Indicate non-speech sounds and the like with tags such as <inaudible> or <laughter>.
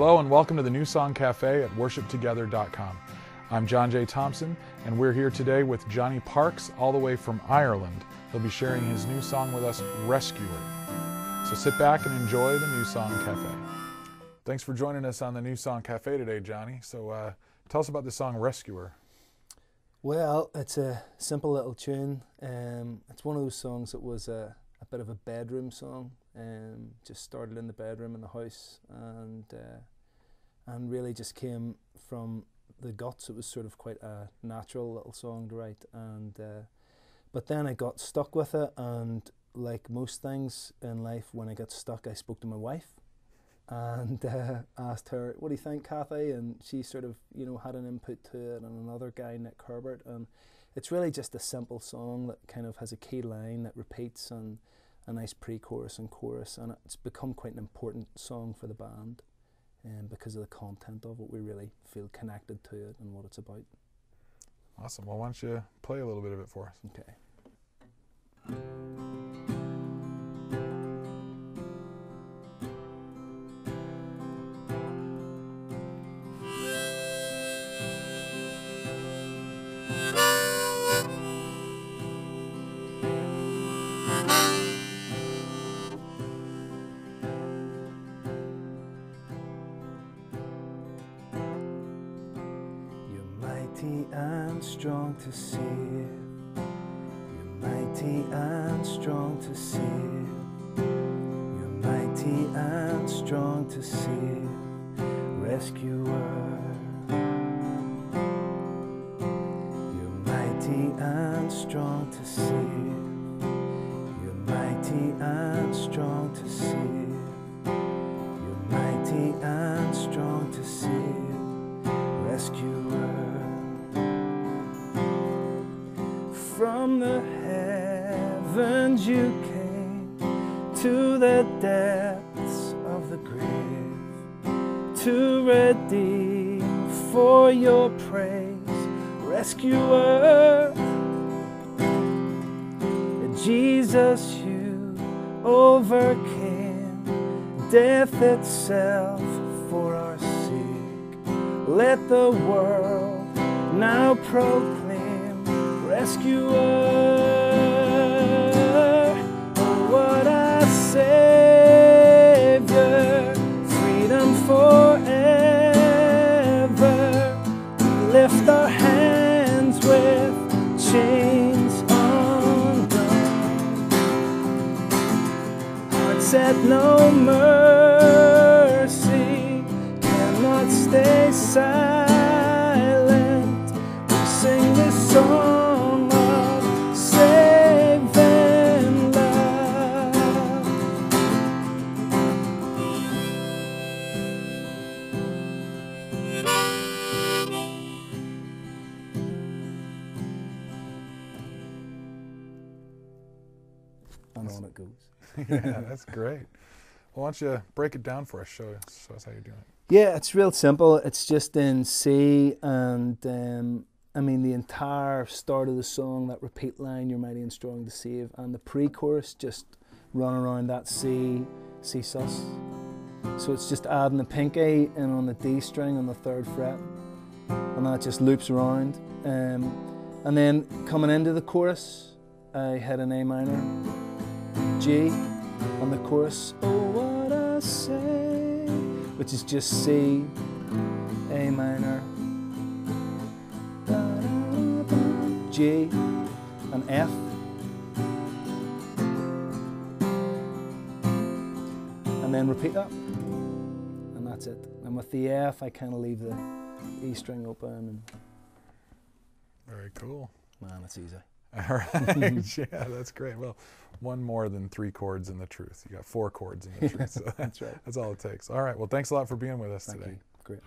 Hello and welcome to the New Song Cafe at worshiptogether.com. I'm John J. Thompson, and we're here today with Johnny Parks, all the way from Ireland. He'll be sharing his new song with us, Rescuer. So sit back and enjoy the New Song Cafe. Thanks for joining us on the New Song Cafe today, Johnny. So uh, tell us about the song Rescuer. Well, it's a simple little tune. Um, it's one of those songs that was a, a bit of a bedroom song. Um, just started in the bedroom in the house, and uh, and really just came from the guts. It was sort of quite a natural little song to write, and uh, but then I got stuck with it, and like most things in life, when I got stuck, I spoke to my wife, and uh, asked her, "What do you think, Kathy?" And she sort of, you know, had an input to it, and another guy, Nick Herbert, and it's really just a simple song that kind of has a key line that repeats and a nice pre-chorus and chorus, and it's become quite an important song for the band, and um, because of the content of it, we really feel connected to it and what it's about. Awesome. Well, why don't you play a little bit of it for us? Okay. Mighty and strong to save. You're mighty and strong to save. You're mighty and strong to save. Rescuer. You're mighty and strong to save. You're mighty and strong to save. You're mighty and strong to save. From the heavens you came to the depths of the grave to redeem for your praise, rescuer. Jesus, you overcame death itself for our sake. Let the world now proclaim rescuer. Oh, what a savior, freedom forever. Lift our hands with chains undone. Hearts set no mercy cannot stay silent. And on it goes. yeah, <laughs> that's great. Well, why don't you break it down for us? Show us, show us how you're doing it. Yeah, it's real simple. It's just in C, and um, I mean the entire start of the song, that repeat line, "You're mighty and strong to save," and the pre-chorus just run around that C, C sus. So it's just adding the pinky and on the D string on the third fret, and that just loops around. Um, and then coming into the chorus, I hit an A minor, G on the chorus. Oh, what I say, which is just C, A minor, G, and F. And then repeat that. And that's it. And with the F, I kind of leave the E string open. And Very cool. man, it's easy. <laughs> All right. Mm-hmm. yeah, that's great. Well, one more than three chords in the truth. You got four chords in the truth. So <laughs> That's right. <laughs> That's all it takes. All right. Well, thanks a lot for being with us Thank today. you. Great.